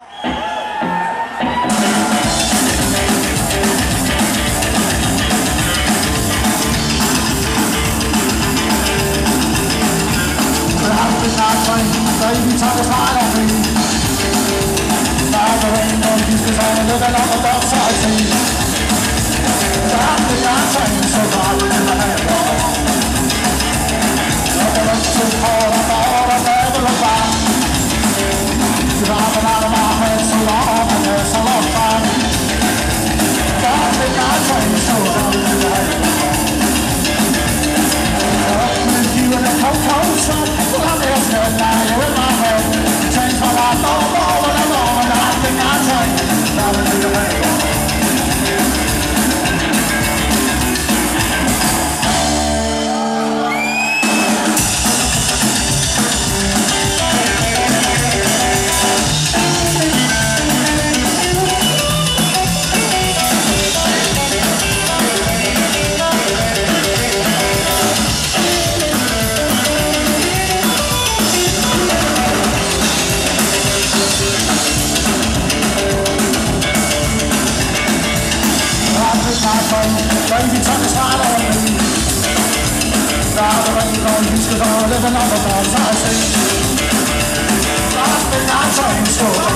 you Baby, turn this light on me. than you don't use it all, live another life I see Last thing so